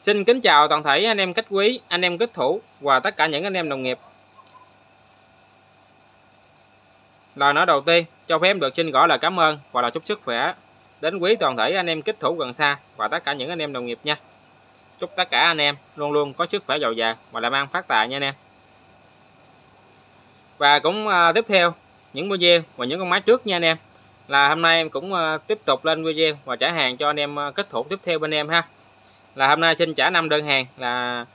Xin kính chào toàn thể anh em cách quý, anh em kết thủ và tất cả những anh em đồng nghiệp. Lời nói đầu tiên, cho phép em được xin gọi là cảm ơn và là chúc sức khỏe đến quý toàn thể anh em kết thủ gần xa và tất cả những anh em đồng nghiệp nha. Chúc tất cả anh em luôn luôn có sức khỏe giàu dạt và làm ăn phát tài nha anh em. Và cũng à, tiếp theo những video và những con máy trước nha anh em. Là hôm nay em cũng à, tiếp tục lên video và trả hàng cho anh em à, kết thủ tiếp theo bên em ha là hôm nay xin trả 5 đơn hàng là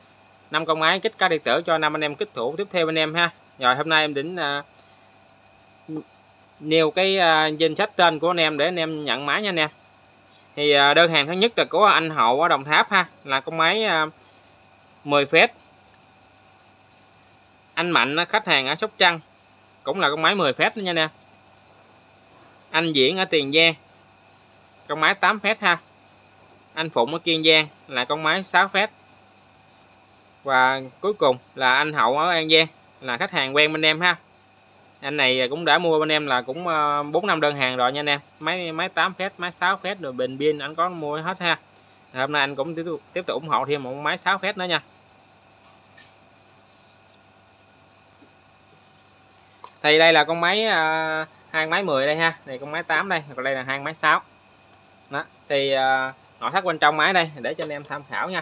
năm con máy kích cá điện tử cho năm anh em kích thủ tiếp theo bên em ha. Rồi hôm nay em đỉnh uh, à, nêu cái uh, danh sách tên của anh em để anh em nhận máy nha anh em. Thì uh, đơn hàng thứ nhất là của anh Hậu ở Đồng Tháp ha. Là con máy uh, 10 phép anh Mạnh khách hàng ở Sóc Trăng cũng là con máy 10 phép nha anh em. Anh Diễn ở Tiền Giang con máy 8 phép ha anh Phụng ở Kiên Giang là con máy 6 phép. Và cuối cùng là anh Hậu ở An Giang là khách hàng quen bên em ha. Anh này cũng đã mua bên em là cũng ờ, 4 năm đơn hàng rồi nha anh em. Máy máy 8 phép máy 6 phép rồi bình pin anh có mua hết ha. Hôm nay anh cũng tiếp tục, tiếp tục ủng hộ thêm một máy 6 phép nữa nha. Thì đây là con máy uh, hai máy 10 đây ha. Này con máy 8 đây còn đây là hai máy 6 đó thì uh, nội thất bên trong máy đây để cho anh em tham khảo nha.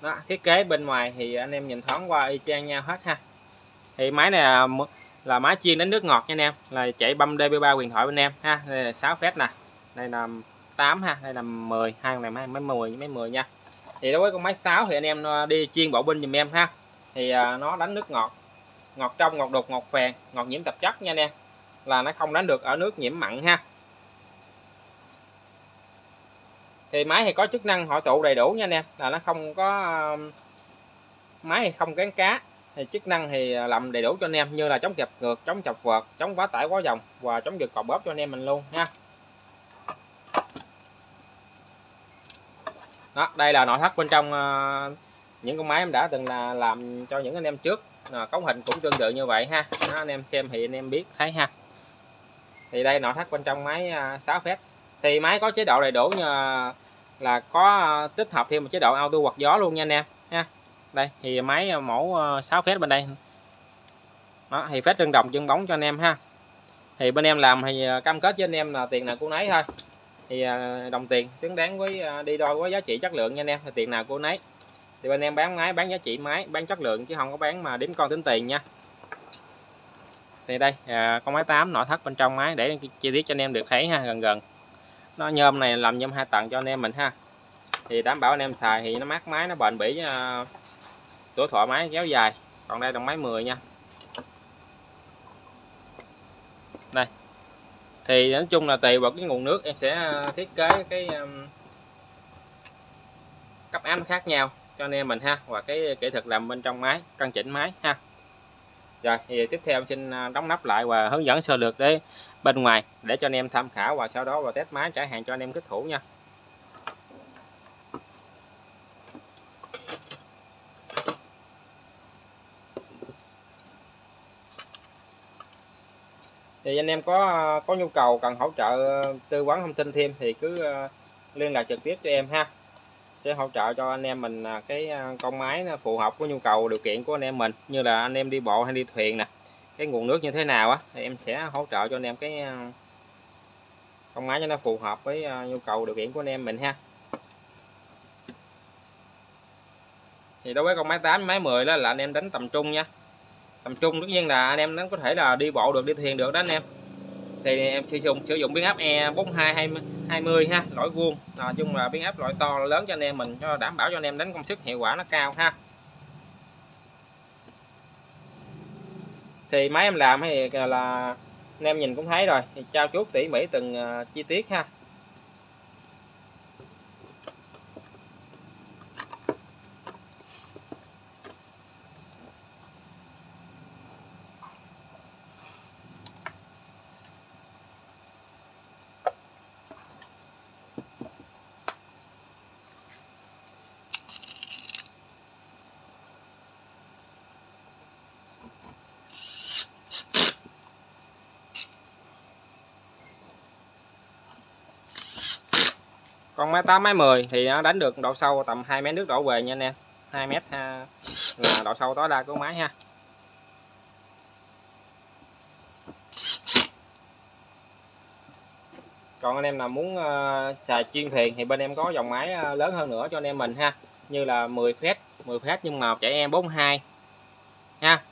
Đó thiết kế bên ngoài thì anh em nhìn thoáng qua y chang nhau hết ha. Thì máy này là, là máy chiên đến nước ngọt nha anh em là chạy băm DB3 quyền thoại bên em ha. Đây là 6 phép nè. Đây là 8 ha đây là 10 hai này máy máy 10 máy 10 nha. Thì đối với con máy 6 thì anh em à, đi chiên bộ binh dùm em ha. Thì à, nó đánh nước ngọt ngọt trong ngọt đục ngọt phèn ngọt nhiễm tạp chất nha anh em là nó không đánh được ở nước nhiễm mặn ha. Thì máy thì có chức năng hội tụ đầy đủ nha anh em là nó không có um, máy thì không gắn cá thì chức năng thì làm đầy đủ cho anh em như là chống kẹp ngược chống chọc vợt chống quá tải quá dòng và chống giật cọp bóp cho anh em mình luôn ha đó đây là nội thất bên trong ờ, những con máy em đã từng là làm cho những anh em trước cấu hình cũng tương tự như vậy ha. Đó, anh em xem thì anh em biết thấy ha thì đây, nội thất bên trong máy à, 6 phép. Thì máy có chế độ đầy đủ như à, là có à, tích hợp thêm một chế độ auto quạt gió luôn nha anh em, ha. Đây, thì máy mẫu 6 phép bên đây. Đó, thì phép chân đồng chân bóng cho anh em, ha. Thì bên em làm thì cam kết với anh em là tiền nào cô nấy thôi. Thì đồng tiền xứng đáng với đi đôi với giá trị chất lượng nha anh em, thì tiền nào cô nấy. Thì bên em bán máy, bán giá trị máy, bán chất lượng chứ không có bán mà đếm con tính tiền nha thì đây à, con máy 8 nội thất bên trong máy để chi tiết cho anh em được thấy ha gần gần. Nó nhôm này làm nhôm hai tầng cho anh em mình ha. Thì đảm bảo anh em xài thì nó mát máy nó bền bỉ à, uh, tuổi thọ máy kéo dài. Còn đây là máy 10 nha. Đây. Thì nói chung là tùy vào cái nguồn nước em sẽ à, thiết kế cái um, cấp ám khác nhau cho anh em mình ha và cái kỹ thuật làm bên trong máy căn chỉnh máy ha rồi, thì tiếp theo xin à, đóng nắp lại và hướng dẫn sơ lược để bên ngoài để cho anh em tham khảo và sau đó vào test máy trả hàng cho anh em kích thủ nha. Thì anh em có có nhu cầu cần hỗ trợ à, tư vấn thông tin thêm thì cứ à, liên lạc trực tiếp cho em ha sẽ hỗ trợ cho anh em mình à, cái à, con máy phù hợp với nhu cầu, điều kiện của anh em mình, như là anh em đi bộ hay đi thuyền nè. Cái nguồn nước như thế nào á, thì em sẽ hỗ trợ cho anh em cái à, con máy cho nó phù hợp với nhu cầu, điều kiện của anh em mình ha. Thì đối với con máy 8 máy 10 đó là anh em đánh tầm trung nha. Tầm trung tất nhiên là anh em đánh có thể là đi bộ được, đi thuyền được đó anh em. Thì em sử dụng sử dụng biến áp E42 20 ha lõi vuông. Nói chung là biến áp loại to lớn cho anh em mình, cho đảm bảo cho anh em đánh công suất hiệu quả nó cao ha. Thì máy em làm thì là anh em nhìn cũng thấy rồi. Thì trao chuốt tỉ mỉ từng à, chi tiết ha. Con máy 8 máy 10 thì nó đánh được độ sâu tầm 2 mét nước đổ về nha anh em. 2 mét ha, là độ sâu tối đa của máy ha. Còn anh em nào muốn ờ, uh, xài chuyên thuyền thì bên em có dòng máy uh, lớn hơn nữa cho anh em mình ha. Như là 10 phép 10 phép nhưng mà chạy em 42 ha.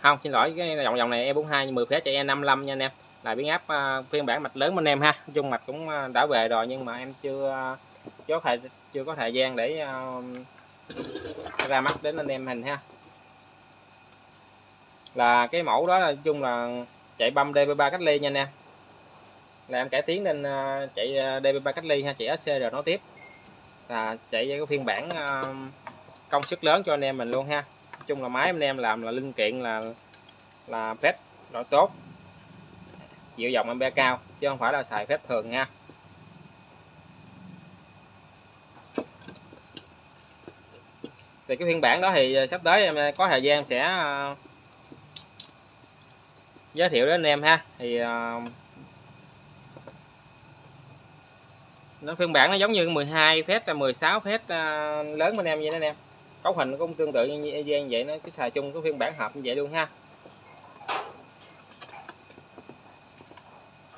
Không xin lỗi cái dòng dòng này E42 10 phép chạy E55 nha anh em là biến áp à, phiên bản mạch lớn bên em ha. Chung mạch cũng à, đã về rồi nhưng mà em chưa à, uh, chưa thời chưa có thời gian để ra mắt đến anh em hình ha. Là cái mẫu đó là chung là chạy băm DB3 cách ly nha anh em. Là em cải tiến lên chạy DB3 cách ly ha chạy SCR nó tiếp. Là chạy cái phiên bản công suất lớn cho anh em mình luôn ha. Nói chung là máy anh em làm là linh kiện là là phép nó tốt chịu dòng ampe cao, chứ không phải là xài phép thường nha. Thì cái phiên bản đó thì ờ, sắp tới em ờ, có thời gian sẽ ờ, giới thiệu đến anh em ha. Thì nó phiên bản nó giống như 12 phép là 16 phép lớn bên em vậy đó anh em. Cấu hình cũng tương tự như gian vậy, nó cứ xài chung cái phiên bản hợp như vậy luôn ha.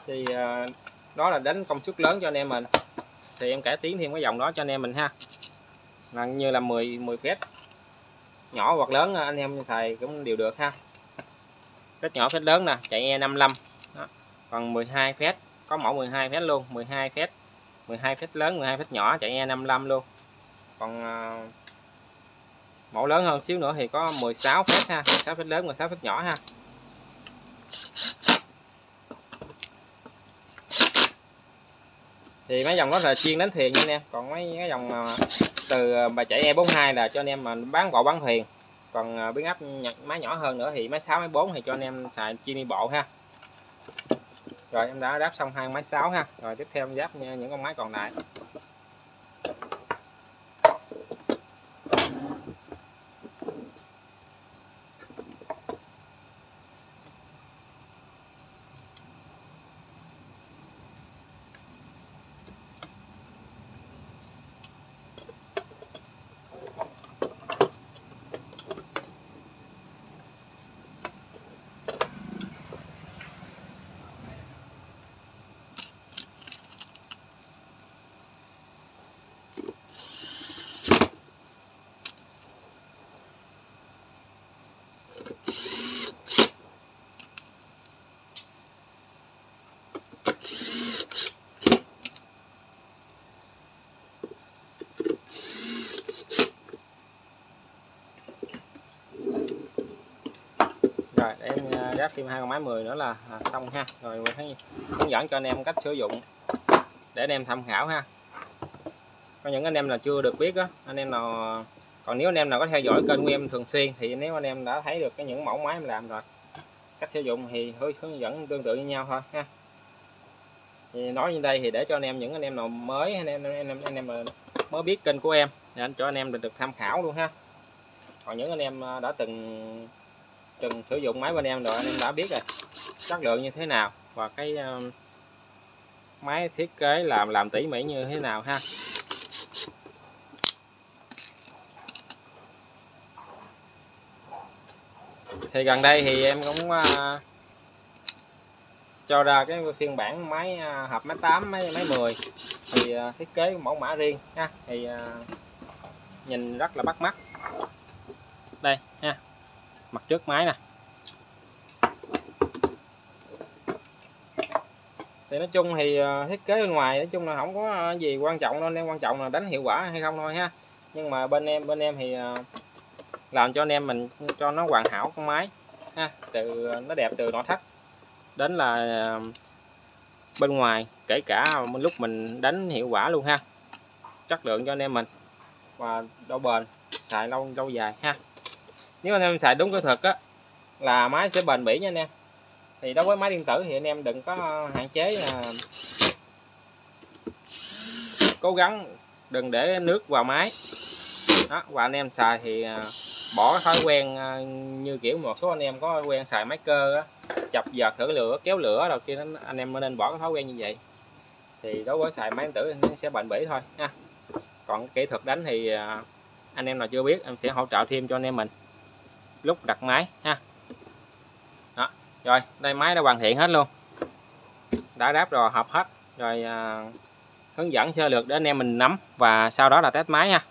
Thì uh, đó là đánh công suất lớn cho anh em mình. Thì em cải tiến thêm cái dòng đó cho anh em mình ha. Là như là 10 10 phép nhỏ hoặc lớn à, anh em xài cũng đều được ha. Phép nhỏ phép lớn nè chạy E55 đó. còn 12 phép có mẫu 12 phép luôn 12 phép 12 phép lớn 12 phép nhỏ chạy E55 luôn. Còn à, mẫu lớn hơn xíu nữa thì có 16 phép ha 16 phép lớn 16 phép nhỏ ha. Thì mấy dòng đó là chuyên đánh thuyền nha anh em. Còn mấy cái dòng từ à, bà chạy E42 là cho anh em mà bán bộ bán thuyền. Còn à, biến áp máy nhỏ hơn nữa thì máy 6 máy 4 thì cho anh em xài chuyên đi bộ ha. Rồi, em đã đáp xong hai máy 6 ha. Rồi, tiếp theo em giáp những con máy còn lại rồi để ráp thêm hai con máy 10 nữa là à, xong ha. Rồi thấy hướng dẫn cho anh em cách sử dụng để anh em tham khảo ha. Có những anh em là chưa được biết á anh em nào còn nếu anh em nào có theo dõi kênh của em thường xuyên thì nếu anh em đã thấy được cái những mẫu máy em làm rồi cách sử dụng thì hướng dẫn tương tự như nhau thôi ha. Thì nói như đây thì để cho anh em những anh em nào mới anh em anh em anh em mới biết kênh của em để anh cho anh em được, được tham khảo luôn ha. Còn những anh em à, đã từng từng sử dụng máy bên em rồi anh em đã biết rồi. Chất lượng như thế nào và cái uh, máy thiết kế làm làm tỉ mỉ như thế nào ha? Thì gần đây thì em cũng uh, cho ra cái phiên bản máy uh, hộp máy 8 máy máy 10 thì uh, thiết kế mẫu mã riêng ha thì uh, nhìn rất là bắt mắt. Đây ha mặt trước máy nè. Thì nói chung thì ờ, thiết kế bên ngoài, nói chung là không có ờ, gì quan trọng đâu. Nên quan trọng là đánh hiệu quả hay không thôi ha. Nhưng mà bên em bên em thì ờ, làm cho anh em mình, cho nó hoàn hảo con máy ha. Từ nó đẹp từ nội thất đến là bên ngoài, kể cả lúc mình đánh hiệu quả luôn ha. Chất lượng cho anh em mình. Và độ bền, xài lâu lâu dài ha nếu anh em xài đúng kỹ thuật á là máy sẽ bền bỉ nha anh em. Thì đối với máy điện tử thì anh em đừng có hạn chế là cố gắng đừng để nước vào máy. Đó và anh em xài thì à, bỏ thói quen à, như kiểu một số anh em có quen xài máy cơ á, chập giật thử lửa kéo lửa đầu kia anh em nên bỏ cái thói quen như vậy. Thì đối với xài máy điện tử nó sẽ bền bỉ thôi ha. Còn kỹ thuật đánh thì à, anh em nào chưa biết em sẽ hỗ trợ thêm cho anh em mình lúc đặt máy ha. Đó rồi đây máy đã hoàn thiện hết luôn. Đã đáp rồi hợp hết. Rồi à, hướng dẫn sơ lược để anh em mình nắm và sau đó là test máy nha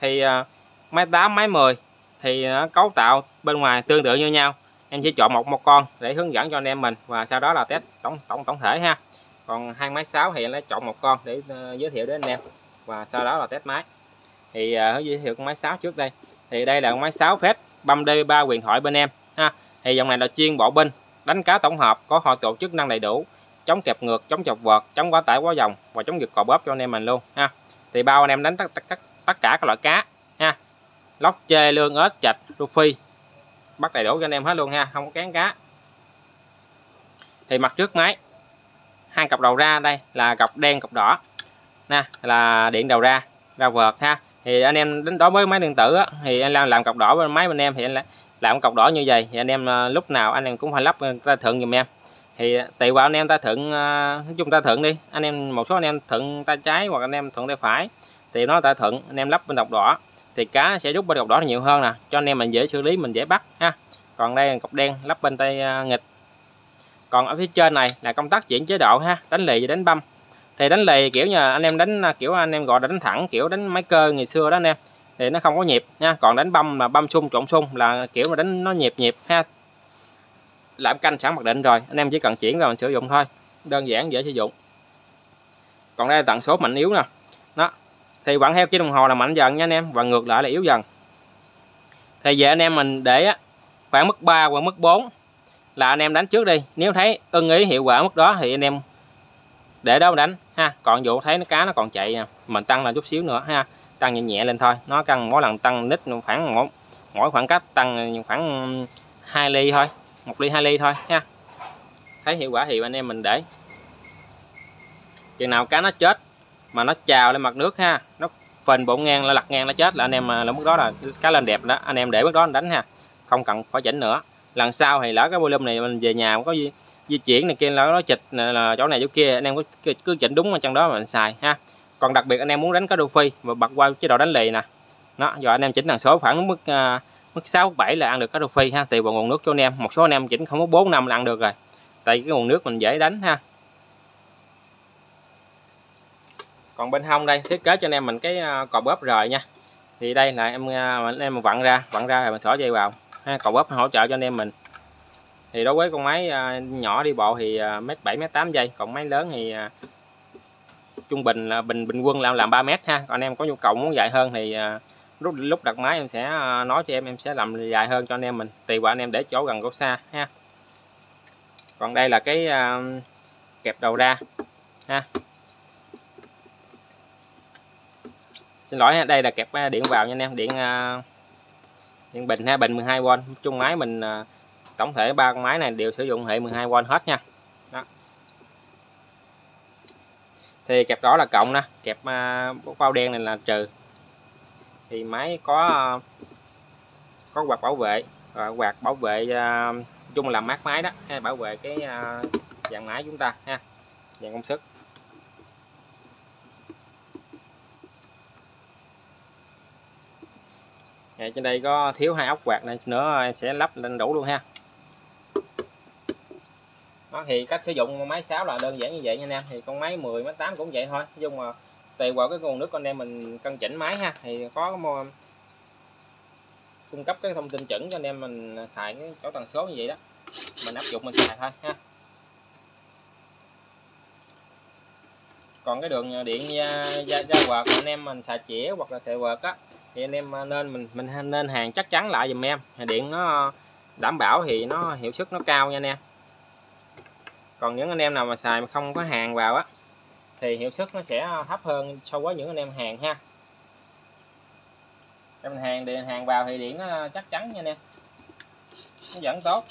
thì à, máy 8 máy 10 thì nó cấu tạo bên ngoài tương tự như nhau. Em chỉ chọn một một con để hướng dẫn cho anh em mình và sau đó là test tổng tổng tổng thể ha. Còn hai máy 6 thì em lấy chọn một con để uh, giới thiệu đến anh em và sau đó là test máy. Thì uh, giới thiệu con máy 6 trước đây. Thì đây là con máy 6 phép băm D3 quyền thoại bên em ha. Thì dòng này là chuyên bộ binh đánh cá tổng hợp có hội tụ chức năng đầy đủ chống kẹp ngược chống chọc vợt chống quá tải quá dòng và chống giật cò bóp cho anh em mình luôn ha. Thì bao anh em đánh tất tất tất, tất cả các loại cá ha. Lóc chê lương ếch chạch rô phi bắt đầy đủ cho anh em hết luôn ha. Không có kén cá. Thì mặt trước máy hai cặp đầu ra đây là cặp đen cặp đỏ nè là điện đầu ra ra vợt ha thì anh em đến đó với máy điện tử á, thì anh làm làm cọc đỏ bên máy bên em thì anh làm cọc đỏ như vậy. Thì anh em à, lúc nào anh em cũng phải lắp à, ta thượng giùm em. Thì à, tùy vào anh em ta thượng nói chung ta thượng đi. Anh em một số anh em thượng tay trái hoặc anh em thượng tay phải thì nó ta thượng. Anh em lắp bên cọc đỏ thì cá sẽ rút bên cọc đỏ nhiều hơn nè cho anh em mình dễ xử lý mình dễ bắt ha. Còn đây là cọc đen lắp bên tay nghịch. Còn ở phía trên này là công tắc chuyển chế độ ha đánh lì và đánh băm thì đánh lì, kiểu như anh em đánh à, kiểu anh em gọi đánh thẳng, kiểu đánh máy cơ ngày xưa đó anh em. Thì nó không có nhịp nha, còn đánh băm là băm xung trộn xung là kiểu mà đánh nó nhịp nhịp ha. Làm canh sẵn mặc định rồi, anh em chỉ cần chuyển vào mình sử dụng thôi, đơn giản dễ sử dụng. Còn đây là tần số mạnh yếu nè, đó. Thì bạn theo cái đồng hồ là mạnh dần nha anh em, và ngược lại là yếu dần. Thì về anh em mình để khoảng mức 3 hoặc mức 4 là anh em đánh trước đi. Nếu thấy ưng ý hiệu quả mức đó thì anh em để đó đánh ha. Còn vụ thấy nó cá nó còn chạy nè mình tăng lên chút xíu nữa ha. Tăng nhẹ nhẹ lên thôi. Nó cần mỗi lần tăng nít khoảng mỗi, mỗi khoảng cách tăng khoảng 2 ly thôi. Một ly hai ly thôi ha. Thấy hiệu quả thì anh em mình để. Chừng nào cá nó chết mà nó trào lên mặt nước ha. Nó phình bụng ngang là lật ngang nó chết là anh em à, là mức đó là cá lên đẹp đó. Anh em để mức đó đánh ha. Không cần phải chỉnh nữa lần sau thì lỡ cái volume này mình về nhà có di, di chuyển này kia là nó chịch là chỗ này chỗ kia anh em cứ, cứ chỉnh đúng ở trong đó mà mình xài ha. Còn đặc biệt anh em muốn đánh cá đô phi và bật qua chế độ đánh lì nè. Nó do anh em chỉnh tần số khoảng mức uh, mức 6 7 là ăn được cá đô phi ha tùy vào nguồn nước cho anh em. Một số anh em chỉnh không có 4 năm là ăn được rồi. Tại cái nguồn nước mình dễ đánh ha. Còn bên hông đây thiết kế cho anh em mình cái à, cò bóp rời nha. Thì đây là em à, anh em vặn ra vặn ra rồi mình xỏ dây vào ha cầu bóp hỗ trợ cho anh em mình. Thì đối với con máy à, nhỏ đi bộ thì à, mét bảy, mét tám giây, còn máy lớn thì à, trung bình là bình bình quân làm làm 3 mét ha. Còn anh em có nhu cầu muốn dài hơn thì lúc lúc đặt máy em sẽ nói cho em em sẽ làm dài hơn cho anh em mình. Tùy vào anh em để chỗ gần chỗ xa ha. Còn đây là cái kẹp đầu ra ha. Xin lỗi đây là kẹp điện vào nha anh em, điện những bình ha, bình 12V chung máy mình à, tổng thể ba con máy này đều sử dụng hệ 12V hết nha. Đó. thì kẹp đỏ là cộng nè, kẹp à, bao đen này là trừ. Thì máy có à, có quạt bảo vệ quạt bảo vệ chung là mát máy đó, hay bảo vệ cái dạng máy chúng ta ha dạng công suất. À, trên đây có thiếu hai ốc quạt này nữa em sẽ lắp lên đủ luôn ha. Đó, thì cách sử dụng máy sáo là đơn giản như vậy nha anh em. Thì con máy 10 máy 8 cũng vậy thôi. Nhưng mà tùy vào cái nguồn nước con em mình cân chỉnh máy ha. Thì có mua cung cấp cái thông tin chuẩn cho anh em mình xài cái chỗ tần số như vậy đó. Mình áp dụng mình xài thôi ha. Còn cái đường điện à, ra, ra, ra quạt anh em mình xài chĩa hoặc là xài quạt á thì anh em à, nên mình mình nên hàng chắc chắn lại dùm em. Điện nó, đảm bảo thì nó hiệu suất nó cao nha anh em. Còn những anh em nào mà xài mà không có hàng vào á, thì hiệu suất nó sẽ thấp hơn so với những anh em hàng ha. Em hàng điện hàng vào thì điện nó chắc chắn nha anh em. Nó vẫn tốt.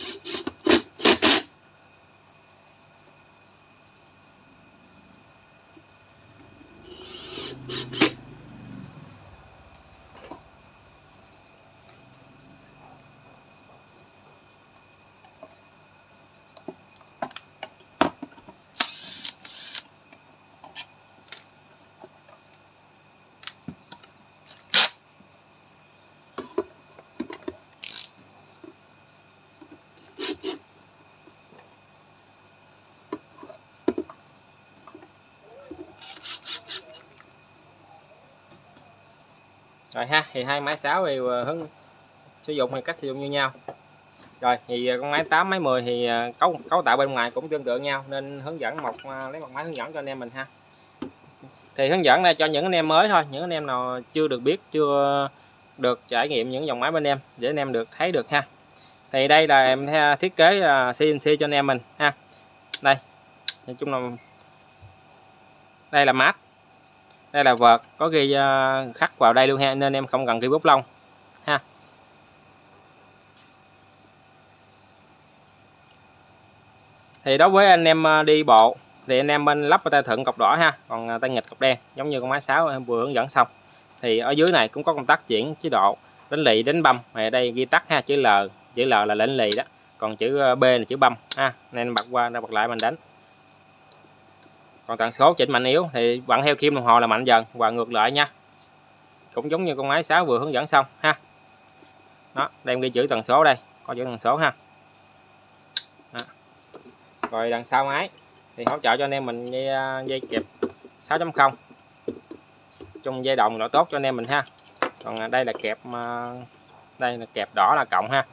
Rồi ha, thì hai máy 6 thì ờ, hướng sử dụng thì cách sử dụng như nhau. Rồi, thì ờ, con máy 8 máy 10 thì ờ, cấu cấu tạo bên ngoài cũng tương tự nhau, nên hướng dẫn một lấy một máy hướng dẫn cho anh em mình ha. Thì hướng dẫn đây cho những anh em mới thôi, những anh em nào chưa được biết, chưa được trải nghiệm những dòng máy bên em, để anh em được thấy được ha. Thì đây là em thiết kế CNC cho anh em mình ha. Đây, nói chung là, đây là mát đây là vợt có ghi ờ, khắc vào đây luôn ha, nên em không cần ghi bút lông, ha. Thì đối với anh em ờ, đi bộ thì anh em bên lắp tay thuận cọc đỏ ha, còn ờ, tay nghịch cọc đen, giống như con máy 6 em vừa hướng dẫn xong. Thì ở dưới này cũng có công tắc chuyển chế độ đánh lì, đánh băm ở đây ghi tắt ha, chữ L chữ L là lệnh lì đó, còn chữ B là chữ băm ha, nên bật qua bật lại mình đánh còn tần số chỉnh mạnh yếu thì bạn theo kim đồng hồ là mạnh dần và ngược lại nha. Cũng giống như con máy sáo vừa hướng dẫn xong ha. Đó đem ghi chữ tần số đây có chữ tần số ha. Đó. rồi đằng sau máy thì hỗ trợ cho anh em mình dây, à, dây kẹp 6.0 chung dây đồng là tốt cho anh em mình ha. Còn à, đây là kẹp à, đây là kẹp đỏ là cộng ha.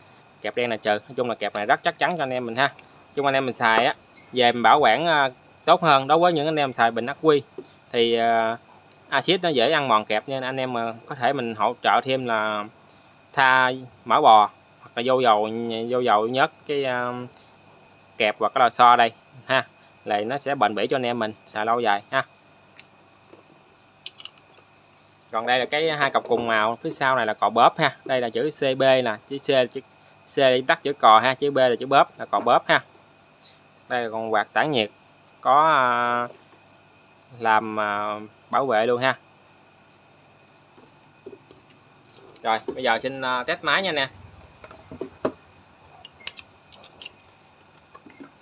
Kẹp đen là trừ nói chung là kẹp này rất chắc chắn cho anh em mình ha. Chung anh em mình xài á về mình bảo quản tốt hơn đối với những anh em xài bình ắc quy. Thì à, axit nó dễ ăn mòn kẹp nên anh em mà có thể mình hỗ trợ thêm là tha mỡ bò hoặc là vô dầu vô dầu nhớt cái à, kẹp hoặc cái lò xo đây, ha. Là nó sẽ bền bỉ cho anh em mình, xài lâu dài, ha. Còn đây là cái hai cặp cùng màu, phía sau này là cò bóp, ha. Đây là chữ CB là chữ C chữ C là tắt chữ cò ha, chữ B là chữ bóp, là cò bóp, ha. Đây là còn quạt tản nhiệt có à, làm à, bảo vệ luôn ha. Rồi, bây giờ xin à, test máy nha nè.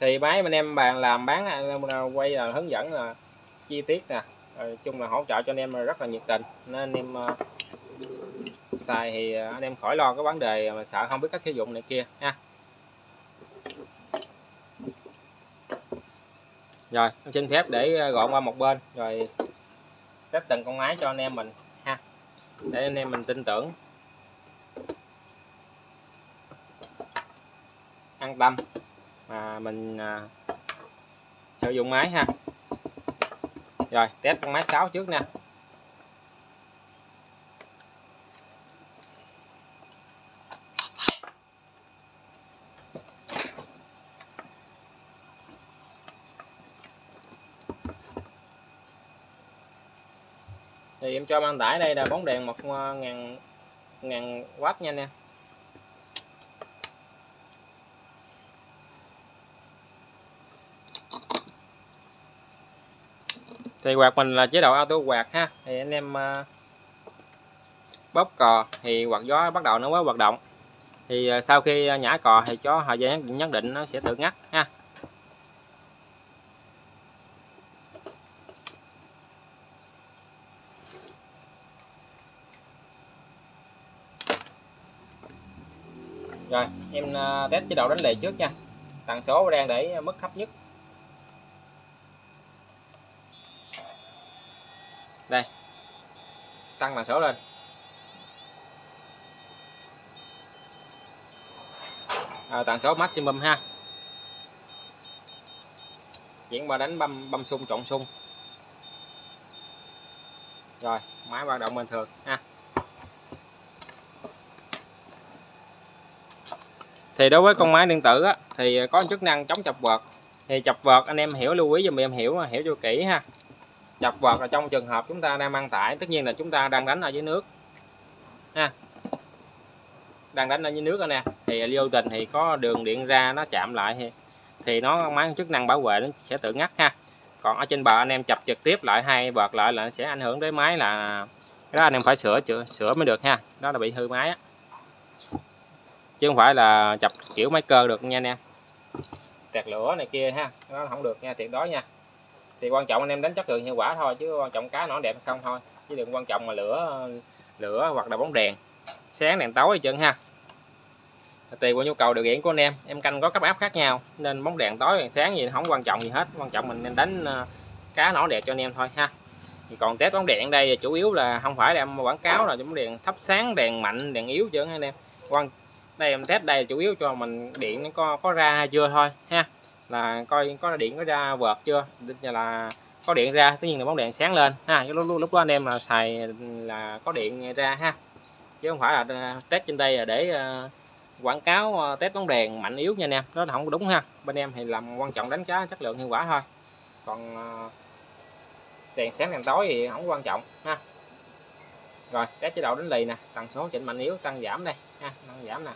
Thì máy bên em bàn làm bán quay là hướng dẫn là chi tiết nè. Nói chung là hỗ trợ cho anh em rất là nhiệt tình. Nên anh em xài thì anh em khỏi lo cái vấn đề mà sợ không biết cách sử dụng này kia ha. Rồi em xin phép để ờ, gọn qua một bên. Rồi test từng con máy cho anh em mình ha. Để anh em mình tin tưởng. An tâm mà mình à, sử dụng máy ha. Rồi test con máy 6 trước nè. Cho băng tải đây là bóng đèn một à, ngàn ngàn watt nha anh em. Thì quạt mình là chế độ auto quạt ha. Thì anh em à, bóp cò thì quạt gió bắt đầu nó mới hoạt động. Thì à, sau khi nhả cò thì cho thời gian nhất định nó sẽ tự ngắt ha rồi em à, test chế độ đánh lề trước nha. Tần số đang để mức thấp nhất. Đây. Tăng màn số lên. À, tần số maximum ha. Chuyển qua đánh băm băm sung trộn sung. Rồi máy hoạt động bình thường ha. Thì đối với con máy điện tử á, thì có chức năng chống chập vợt. Thì chập vợt anh em hiểu lưu ý giùm em hiểu hiểu cho kỹ ha. Chập vợt là trong trường hợp chúng ta đang mang tải tất nhiên là chúng ta đang đánh ở dưới nước. Ha. Đang đánh ở dưới nước nè. Thì vô tình thì có đường điện ra nó chạm lại thì thì nó máy chức năng bảo vệ nó sẽ tự ngắt ha. Còn ở trên bờ anh em chập trực tiếp lại hai vợt lại là sẽ ảnh hưởng tới máy là cái đó anh em phải sửa chữa sửa mới được ha. Đó là bị hư máy á chứ không phải là chập kiểu máy cơ được nha anh em. Tẹt lửa này kia ha nó không được nha, tuyệt đối nha. Thì quan trọng anh em đánh chất lượng hiệu quả thôi, chứ quan trọng cá nó đẹp hay không thôi. Chứ đừng quan trọng mà lửa lửa hoặc là bóng đèn, sáng đèn tối chân ha. Tùy vào nhu cầu điều kiện của anh em em canh có cấp áp khác nhau, nên bóng đèn tối, đèn sáng gì không quan trọng gì hết. Quan trọng mình nên đánh ờ, cá nổi đẹp cho anh em thôi ha. Còn test bóng đèn đây chủ yếu là không phải là em quảng cáo là bóng đèn thắp sáng, đèn mạnh, đèn yếu chứ anh em. Quan đây em test đây chủ yếu cho mình điện nó có có ra hay chưa thôi ha. Là coi có điện có ra vợt chưa? Là có điện ra tất nhiên là bóng đèn sáng lên ha. Lúc, lúc đó anh em là xài là có điện ra ha. Chứ không phải là à, test trên đây là để à, quảng cáo à, test bóng đèn mạnh yếu nha anh em. Đó là không đúng ha. Bên em thì làm quan trọng đánh giá chất lượng hiệu quả thôi. Còn đèn sáng đèn tối thì không quan trọng ha. Rồi test chế độ đánh lì nè. Tần số chỉnh mạnh yếu tăng giảm đây ha. Tăng giảm nè.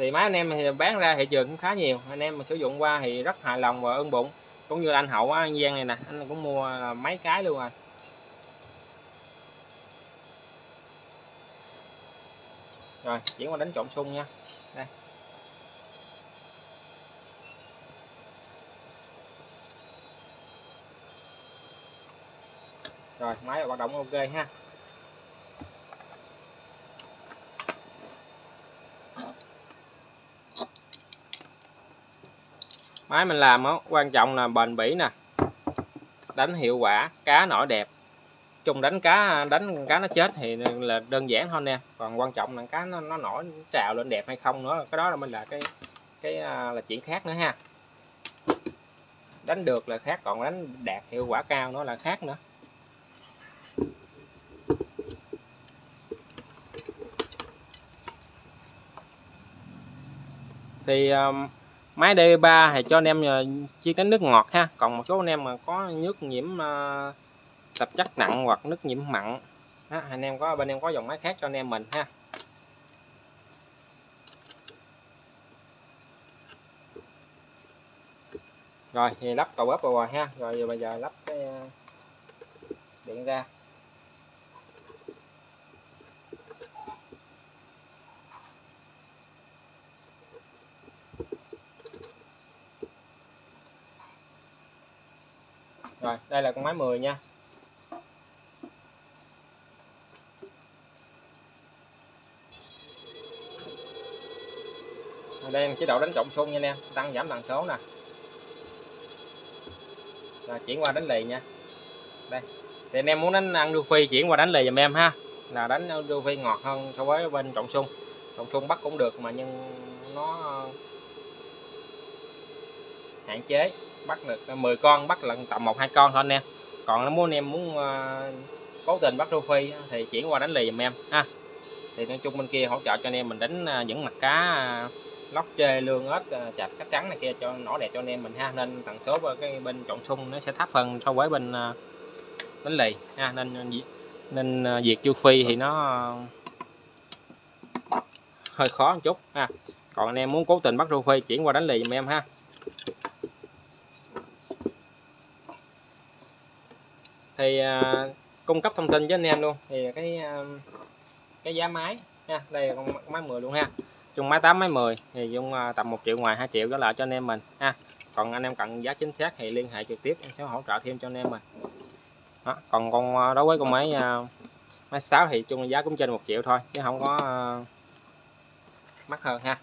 Thì máy anh em thì bán ra thị trường cũng khá nhiều. Anh em mà sử dụng qua thì rất hài lòng và ưng bụng. Cũng như là anh hậu á, anh Giang này nè anh cũng mua mấy cái luôn rồi. Rồi chuyển qua đánh trộn xung nha. Đây. Rồi máy hoạt động ok ha. Máy mình làm á quan trọng là bền bỉ nè. Đánh hiệu quả cá nổi đẹp. Chung đánh cá đánh cá nó chết thì là đơn giản thôi nè. Còn quan trọng là cá nó, nó nổi trào lên đẹp hay không nữa. Cái đó là mình là cái cái à, là chuyện khác nữa ha. Đánh được là khác còn đánh đạt hiệu quả cao nó là khác nữa. Thì um, máy D3 thì cho anh em ờ, chiên đánh nước ngọt ha. Còn một số anh em mà có nước nhiễm uh, tạp chất nặng hoặc nước nhiễm mặn đó, anh em có bên em có dòng máy khác cho anh em mình ha. Rồi thì lắp cầu bóp vào rồi ha. Rồi bây giờ lắp cái ờ, điện ra. Rồi, đây là con máy 10 nha. Đây chế độ đánh trọng xung nha anh em tăng giảm tần số nè. Là chuyển qua đánh lì nha. Đây, thì anh em muốn đánh ăn đu phi, chuyển qua đánh lì giùm em ha. Là đánh đu phi ngọt hơn so với bên trọng xung trọng xung bắt cũng được mà, nhưng nó hạn chế bắt được ờ, 10 con bắt lần tầm một hai con thôi anh em. Còn nếu muốn anh em muốn uh, cố tình bắt rô phi thì chuyển qua đánh lì giùm em ha. Thì nói chung bên kia hỗ trợ cho anh em mình đánh ờ, những mặt cá lóc chê lương ếch chạch cá trắng này kia cho nổi đẹp cho anh em mình ha. Nên tần số cái bên trộn sung nó sẽ thấp hơn so với bên đánh lì ha. Nên nên việc chu phi thì nó hơi khó một chút ha. Còn anh em muốn cố tình bắt rô phi chuyển qua đánh lì giùm em ha. Thì uh, cung cấp thông tin với anh em luôn. Thì cái uh, cái giá máy nha đây là con máy 10 luôn ha. Chung máy 8 máy 10 thì dùng uh, à, tầm 1 triệu ngoài 2 triệu đó là cho anh em mình ha. Còn anh em cần giá chính xác thì liên hệ trực tiếp em sẽ hỗ trợ thêm cho anh em mình. Đó. còn con đối với con máy uh, máy 6 thì chung giá cũng trên 1 triệu thôi chứ không có uh, mắc hơn ha.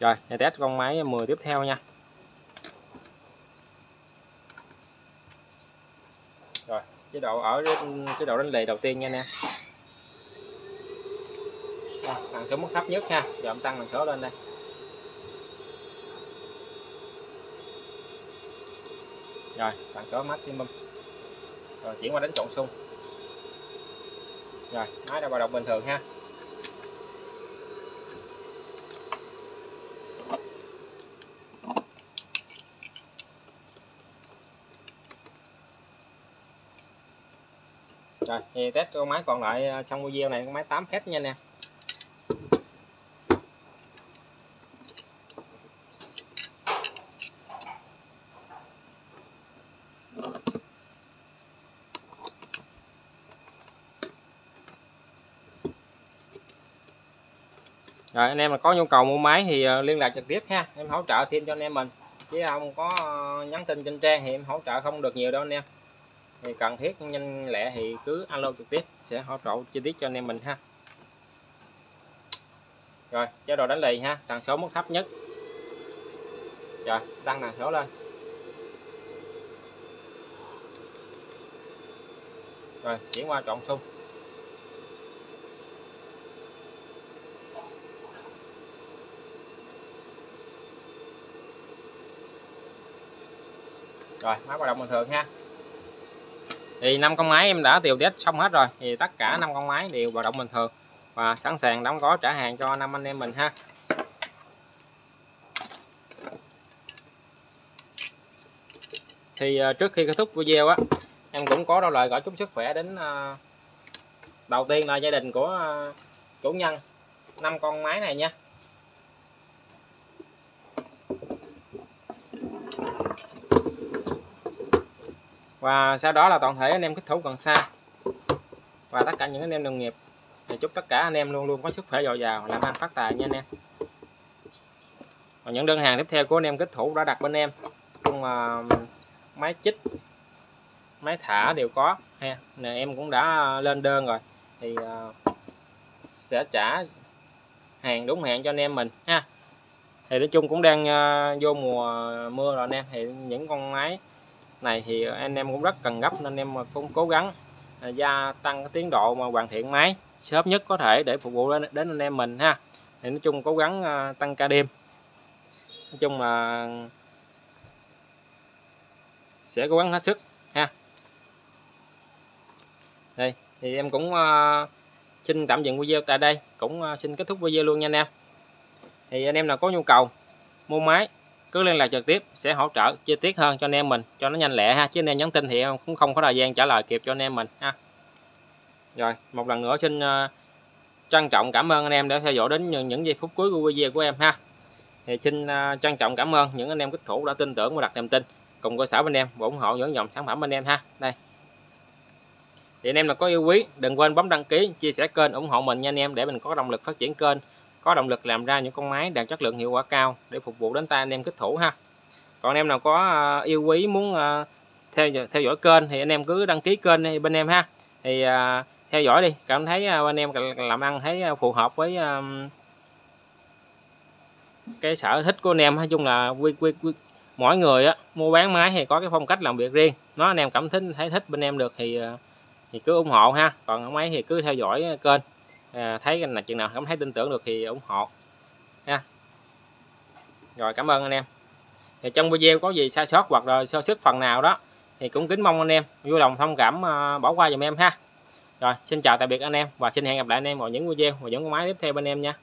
Rồi để test con máy 10 tiếp theo nha. Chế độ ở chế độ đánh lề đầu tiên nha nè. Thằng số mức thấp nhất ha. Giờ tăng thằng số lên đây. Rồi thằng số maximum. Rồi, chuyển qua đánh trộn xung. Rồi, máy đã hoạt động bình thường ha. Rồi thì test con máy còn lại à, trong video này con máy 8 phép nha nè Rồi anh em mà có nhu cầu mua máy thì à, liên lạc trực tiếp ha, em hỗ trợ thêm cho anh em mình. Chứ không có à, nhắn tin trên trang thì em hỗ trợ không được nhiều đâu anh em thì cần thiết, nhanh lẹ thì cứ alo trực tiếp, sẽ hỗ trợ chi tiết cho anh em mình ha. Rồi, chế độ đánh lì ha, tần số mức thấp nhất. Rồi tăng nè số lên. Rồi, chuyển qua trộn xung. Rồi, máy hoạt động bình thường ha thì năm con máy em đã tiêu test xong hết rồi. Thì tất cả năm con máy đều hoạt động bình thường. Và sẵn sàng đóng gói trả hàng cho năm anh em mình ha. Thì ờ, trước khi kết thúc video á, em cũng có đôi lời gửi chúc sức khỏe đến ờ, đầu tiên là gia đình của ờ, chủ nhân năm con máy này nha. Và sau đó là toàn thể anh em kích thủ gần xa. Và tất cả những anh em đồng nghiệp thì chúc tất cả anh em luôn luôn có sức khỏe dồi dào làm ăn phát tài nha anh em. Và những đơn hàng tiếp theo của anh em kích thủ đã đặt bên em chung mà ờ, máy chích máy thả đều có ha. Nè em cũng đã lên đơn rồi thì ờ, sẽ trả hàng đúng hẹn cho anh em mình ha. Thì nói chung cũng đang uh, vô mùa mưa rồi anh em thì những con máy này thì ờ, anh em cũng rất cần gấp nên em cũng cố gắng à, gia tăng cái tiến độ mà hoàn thiện máy sớm nhất có thể để phục vụ đến, đến anh em mình ha. Thì nói chung cố gắng à, tăng ca đêm. Nói chung là sẽ cố gắng hết sức ha. Đây thì em cũng à, xin tạm dừng video tại đây. Cũng xin kết thúc video luôn nha anh em. Thì anh em nào có nhu cầu mua máy cứ liên lạc trực tiếp sẽ hỗ trợ chi tiết hơn cho anh em mình. Cho nó nhanh lẹ ha chứ anh em nhắn tin thì em cũng không có thời gian trả lời kịp cho anh em mình ha. Rồi một lần nữa xin uh, trân trọng cảm ơn anh em đã theo dõi đến những, những giây phút cuối của video của em ha. Thì xin uh, trân trọng cảm ơn những anh em kích thủ đã tin tưởng và đặt niềm tin cùng cơ sở bên em và ủng hộ những dòng sản phẩm bên em ha. Đây. Thì anh em là có yêu quý đừng quên bấm đăng ký chia sẻ kênh ủng hộ mình nha anh em để mình có động lực phát triển kênh có động lực làm ra những con máy đạt chất lượng hiệu quả cao để phục vụ đến tay anh em kích thủ ha. Còn anh em nào có ờ, yêu quý muốn ờ, theo theo dõi kênh thì anh em cứ đăng ký kênh bên em ha. Thì ờ, theo dõi đi cảm thấy anh em làm ăn thấy phù hợp với cái sở thích của anh em. Nói chung là quy quy, quy mỗi người á mua bán máy thì có cái phong cách làm việc riêng. Nó anh em cảm thấy thấy thích bên em được thì thì cứ ủng hộ ha. Còn máy thì cứ theo dõi kênh à, thấy là chừng nào cảm thấy tin tưởng được thì ủng hộ. Nha rồi cảm ơn anh em. Thì trong video có gì sai sót hoặc là sơ sức phần nào đó thì cũng kính mong anh em vui lòng thông cảm à, bỏ qua giùm em ha. Rồi xin chào tạm biệt anh em và xin hẹn gặp lại anh em vào những video và những máy tiếp theo bên em nha.